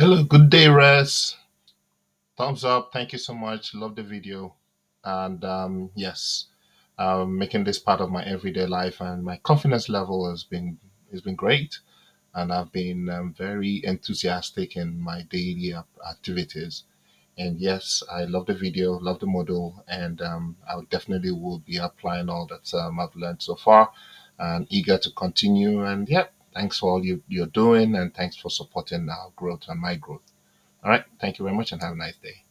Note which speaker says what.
Speaker 1: Hello, good day, Wes. Thumbs up. Thank you so much. Love the video. And um, yes, um, making this part of my everyday life and my confidence level has been has been great. And I've been um, very enthusiastic in my daily activities. And yes, I love the video, love the model, and um, I definitely will be applying all that um, I've learned so far and eager to continue. And yeah, thanks for all you, you're doing and thanks for supporting our growth and my growth. All right. Thank you very much and have a nice day.